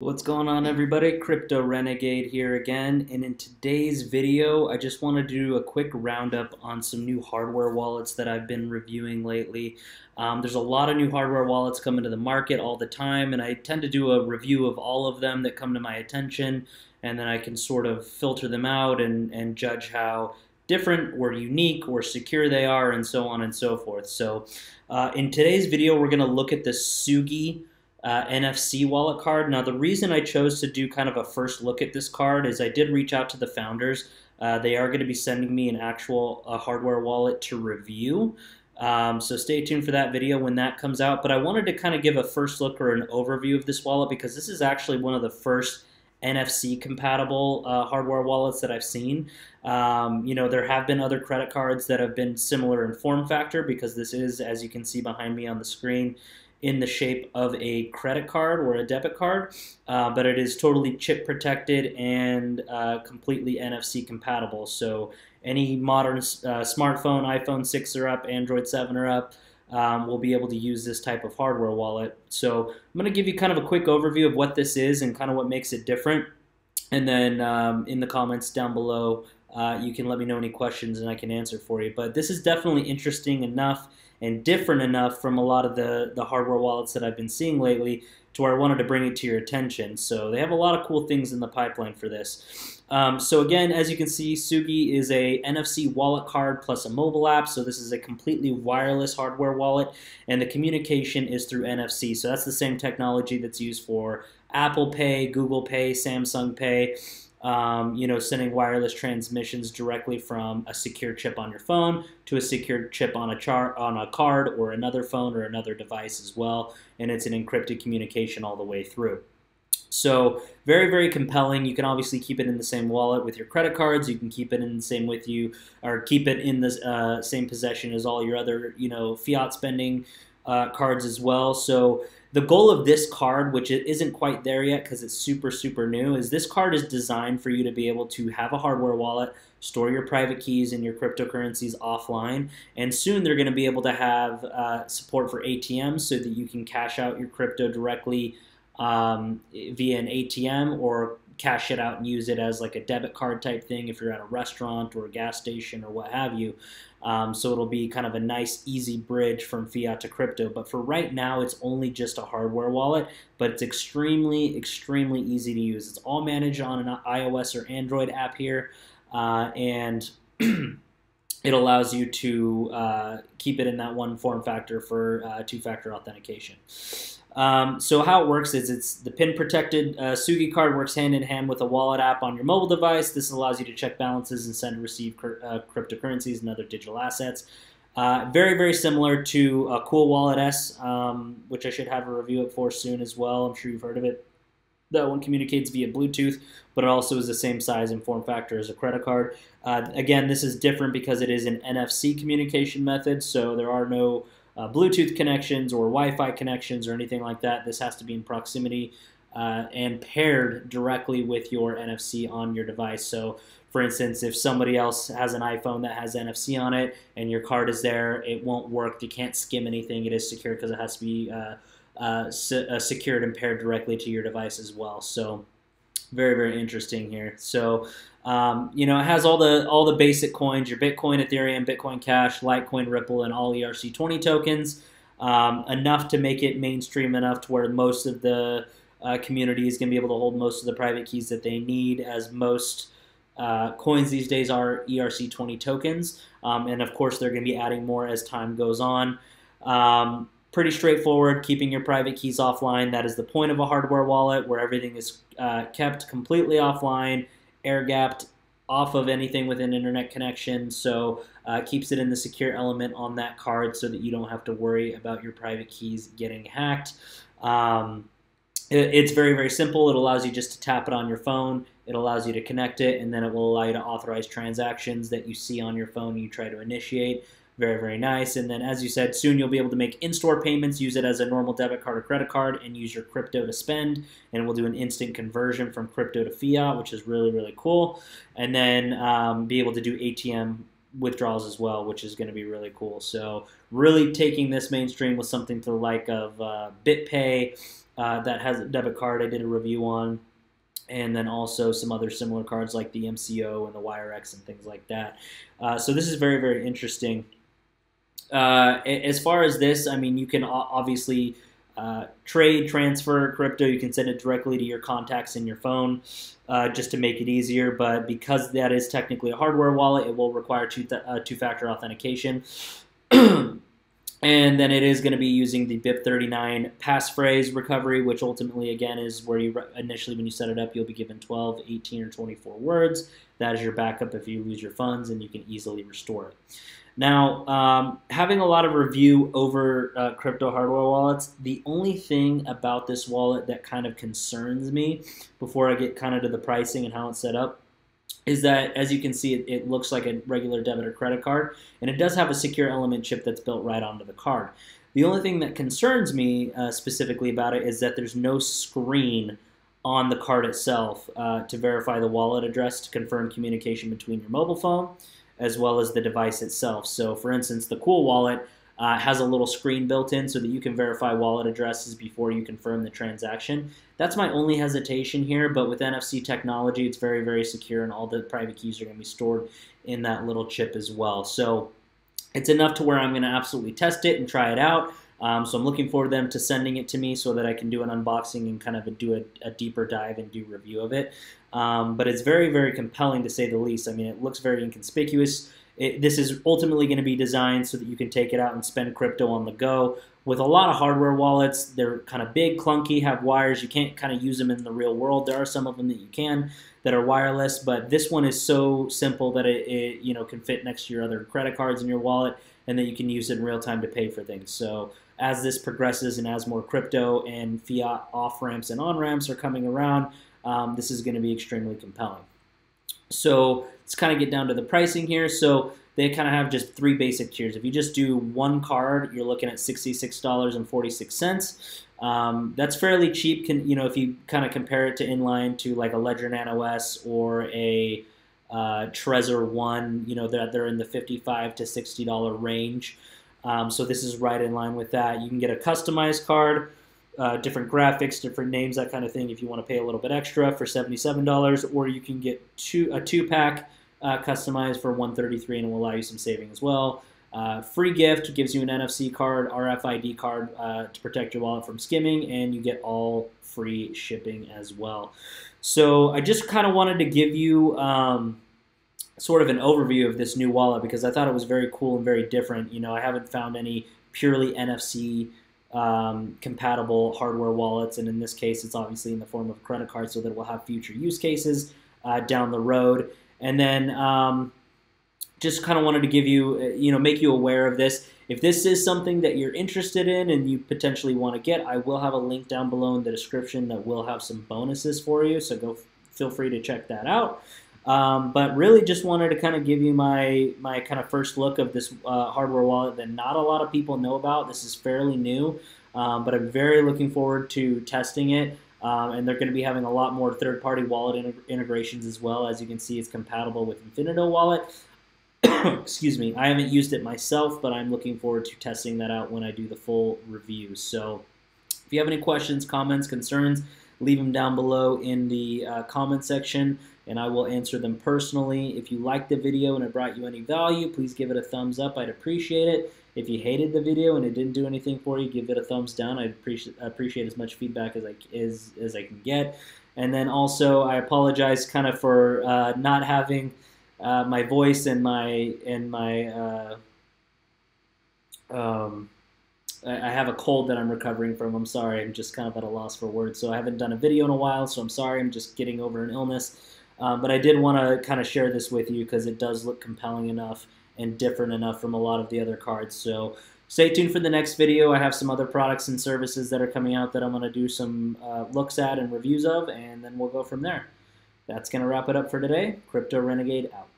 What's going on everybody? Crypto Renegade here again and in today's video I just want to do a quick roundup on some new hardware wallets that I've been reviewing lately. Um, there's a lot of new hardware wallets coming to the market all the time and I tend to do a review of all of them that come to my attention and then I can sort of filter them out and, and judge how different or unique or secure they are and so on and so forth. So uh, in today's video we're going to look at the Sugi uh, NFC wallet card. Now, the reason I chose to do kind of a first look at this card is I did reach out to the founders. Uh, they are going to be sending me an actual uh, hardware wallet to review. Um, so stay tuned for that video when that comes out. But I wanted to kind of give a first look or an overview of this wallet because this is actually one of the first NFC compatible uh, hardware wallets that I've seen. Um, you know, there have been other credit cards that have been similar in form factor because this is, as you can see behind me on the screen, in the shape of a credit card or a debit card, uh, but it is totally chip protected and uh, completely NFC compatible. So any modern uh, smartphone, iPhone 6 or up, Android 7 or up, um, will be able to use this type of hardware wallet. So I'm going to give you kind of a quick overview of what this is and kind of what makes it different. And then um, in the comments down below, uh, you can let me know any questions and I can answer for you. But this is definitely interesting enough and different enough from a lot of the, the hardware wallets that I've been seeing lately to where I wanted to bring it to your attention. So they have a lot of cool things in the pipeline for this. Um, so again, as you can see, Sugi is a NFC wallet card plus a mobile app. So this is a completely wireless hardware wallet, and the communication is through NFC. So that's the same technology that's used for Apple Pay, Google Pay, Samsung Pay um, you know, sending wireless transmissions directly from a secure chip on your phone to a secure chip on a chart on a card or another phone or another device as well, and it's an encrypted communication all the way through. So very, very compelling. You can obviously keep it in the same wallet with your credit cards. You can keep it in the same with you, or keep it in the uh, same possession as all your other, you know, fiat spending uh, cards as well. So the goal of this card, which it isn't quite there yet because it's super, super new, is this card is designed for you to be able to have a hardware wallet, store your private keys and your cryptocurrencies offline, and soon they're going to be able to have uh, support for ATMs so that you can cash out your crypto directly um, via an ATM or cash it out and use it as like a debit card type thing if you're at a restaurant or a gas station or what have you. Um, so it'll be kind of a nice, easy bridge from fiat to crypto. But for right now, it's only just a hardware wallet, but it's extremely, extremely easy to use. It's all managed on an iOS or Android app here, uh, and it allows you to uh, keep it in that one form factor for uh, two-factor authentication. Um, so how it works is it's the pin protected uh, Sugi card works hand in hand with a wallet app on your mobile device. This allows you to check balances and send and receive uh, cryptocurrencies and other digital assets. Uh, very, very similar to a Cool Wallet S, um, which I should have a review of for soon as well. I'm sure you've heard of it. That one communicates via Bluetooth, but it also is the same size and form factor as a credit card. Uh, again, this is different because it is an NFC communication method, so there are no uh, Bluetooth connections or Wi-Fi connections or anything like that. This has to be in proximity uh, and paired directly with your NFC on your device. So, for instance, if somebody else has an iPhone that has NFC on it and your card is there, it won't work. You can't skim anything. It is secure because it has to be uh, uh, uh, secured and paired directly to your device as well. So, very very interesting here. So um, you know, it has all the all the basic coins: your Bitcoin, Ethereum, Bitcoin Cash, Litecoin, Ripple, and all ERC20 tokens. Um, enough to make it mainstream enough to where most of the uh, community is going to be able to hold most of the private keys that they need, as most uh, coins these days are ERC20 tokens. Um, and of course, they're going to be adding more as time goes on. Um, pretty straightforward, keeping your private keys offline. That is the point of a hardware wallet, where everything is uh, kept completely offline air gapped off of anything with an internet connection. So uh, keeps it in the secure element on that card so that you don't have to worry about your private keys getting hacked. Um, it, it's very, very simple. It allows you just to tap it on your phone. It allows you to connect it, and then it will allow you to authorize transactions that you see on your phone you try to initiate. Very, very nice. And then, as you said, soon you'll be able to make in store payments, use it as a normal debit card or credit card, and use your crypto to spend. And we'll do an instant conversion from crypto to fiat, which is really, really cool. And then um, be able to do ATM withdrawals as well, which is going to be really cool. So, really taking this mainstream with something to the like of uh, BitPay. uh, that has a debit card I did a review on, and then also some other similar cards like the MCO and the WireX and things like that. Uh, so this is very, very interesting. Uh, as far as this, I mean, you can obviously uh, trade, transfer crypto. You can send it directly to your contacts in your phone uh, just to make it easier. But because that is technically a hardware wallet, it will require two uh, two factor authentication. and then it is going to be using the BIP39 passphrase recovery, which ultimately, again, is where you initially, when you set it up, you'll be given 12, 18, or 24 words. That is your backup if you lose your funds, and you can easily restore it. Now, um, having a lot of review over uh, crypto hardware wallets, the only thing about this wallet that kind of concerns me before I get kind of to the pricing and how it's set up is that, as you can see, it, it looks like a regular debit or credit card, and it does have a secure element chip that's built right onto the card. The only thing that concerns me uh, specifically about it is that there's no screen on the card itself uh, to verify the wallet address to confirm communication between your mobile phone as well as the device itself. So, for instance, the Cool Wallet uh, has a little screen built in so that you can verify wallet addresses before you confirm the transaction. That's my only hesitation here, but with NFC technology, it's very, very secure, and all the private keys are going to be stored in that little chip as well. So, it's enough to where I'm going to absolutely test it and try it out. Um, so I'm looking for them to sending it to me so that I can do an unboxing and kind of a, do a, a, deeper dive and do review of it. Um, but it's very, very compelling to say the least. I mean, it looks very inconspicuous. It, this is ultimately going to be designed so that you can take it out and spend crypto on the go. With a lot of hardware wallets, they're kind of big, clunky, have wires. You can't kind of use them in the real world. There are some of them that you can that are wireless, but this one is so simple that it, it you know can fit next to your other credit cards in your wallet, and that you can use it in real time to pay for things. So as this progresses and as more crypto and fiat off ramps and on ramps are coming around, um, this is going to be extremely compelling. So let's kind of get down to the pricing here. So they kind of have just three basic tiers. If you just do one card, you're looking at $66.46. Um, that's fairly cheap. Can you know if you kind of compare it to inline to like a Ledger Nano S or a uh, Trezor One, you know that they're, in the 55 to 60 dollar range. Um, so this is right in line with that. You can get a customized card, uh, different graphics, different names, that kind of thing. If you want to pay a little bit extra for seventy-seven dollars, or you can get two a two-pack uh, customized for one thirty-three, and it will allow you some saving as well. Uh, free gift gives you an NFC card, RFID card uh, to protect your wallet from skimming, and you get all free shipping as well. So I just kind of wanted to give you. Um, sort of an overview of this new wallet because I thought it was very cool and very different. You know, I haven't found any purely NFC um, compatible hardware wallets, and in this case, it's obviously in the form of a credit card, so that we'll have future use cases uh, down the road. And then um, just kind of wanted to give you, uh, you know, make you aware of this. If this is something that you're interested in and you potentially want to get, I will have a link down below in the description that will have some bonuses for you. So go feel free to check that out. Um, but really, just wanted to kind of give you my my kind of first look of this uh, hardware wallet that not a lot of people know about. This is fairly new, um, but I'm very looking forward to testing it. Um, and they're going to be having a lot more third-party wallet integ- integrations as well. As you can see, it's compatible with Infinito Wallet. Excuse me. I haven't used it myself, but I'm looking forward to testing that out when I do the full review. So, if you have any questions, comments, concerns, leave them down below in the uh, comment section and I will answer them personally. If you liked the video and it brought you any value, please give it a thumbs up. I'd appreciate it. If you hated the video and it didn't do anything for you, give it a thumbs down. I'd appreciate appreciate as much feedback as I as, as I can get. And then also, I apologize kind of for uh, not having uh, my voice and my and my uh, um, I have a cold that I'm recovering from. I'm sorry. I'm just kind of at a loss for words. So I haven't done a video in a while. So I'm sorry. I'm just getting over an illness. Um, but I did want to kind of share this with you because it does look compelling enough and different enough from a lot of the other cards. So stay tuned for the next video. I have some other products and services that are coming out that I'm going to do some uh, looks at and reviews of, and then we'll go from there. That's going to wrap it up for today. Crypto Renegade out.